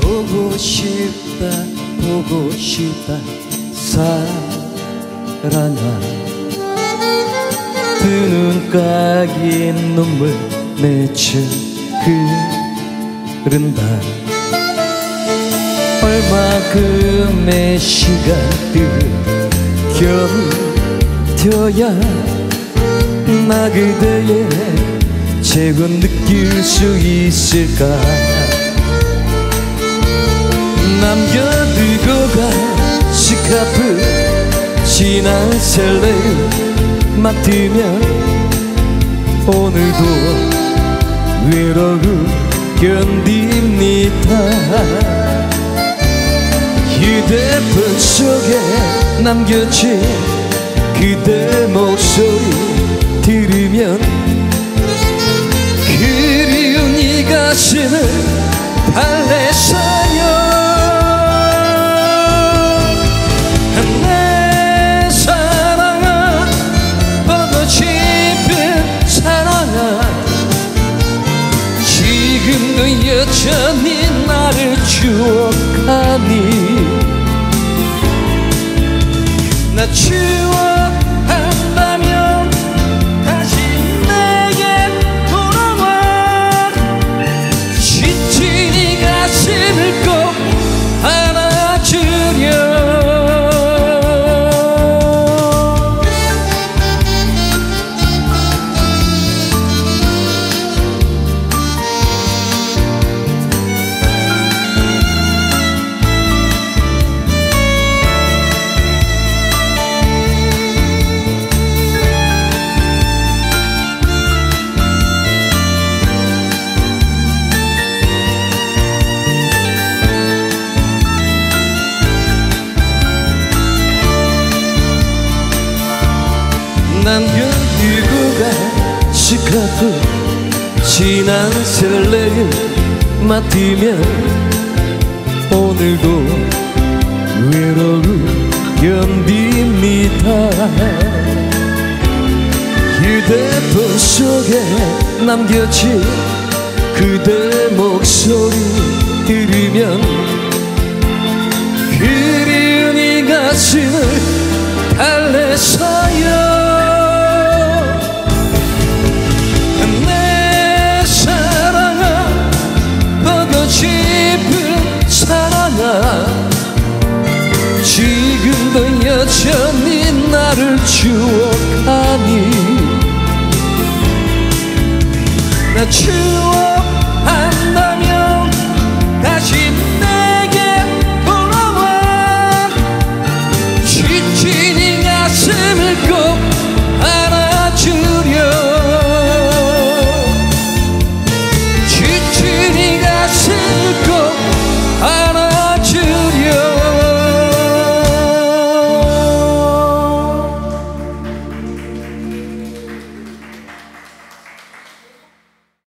보고 싶다 보고 싶다 사랑아 두 눈가에 눈물 맺혀 흐른다 얼마큼의 시간들 견뎌야 나 그대의 재혼 느낄 수 있을까? 남겨두고 간 스카프 지난 설레 맡으면 오늘도 외로움 견딥니다. 휴대폰 속에 남겨진 그대 목소리 들으면 그리운 이 가슴을 달래서 지금도 여전히 나를 추억하니 나 추억한다면 다시 내게 돌아와 지친 이 가슴을 남겨두고 간 시카도 지난 설레를 맡으면 오늘도 외로움 견딥니다. 휴대폰 속에 남겨진 그대 목소리 들으면 그리운 이 가슴을 달래서요 추억하니 나 추억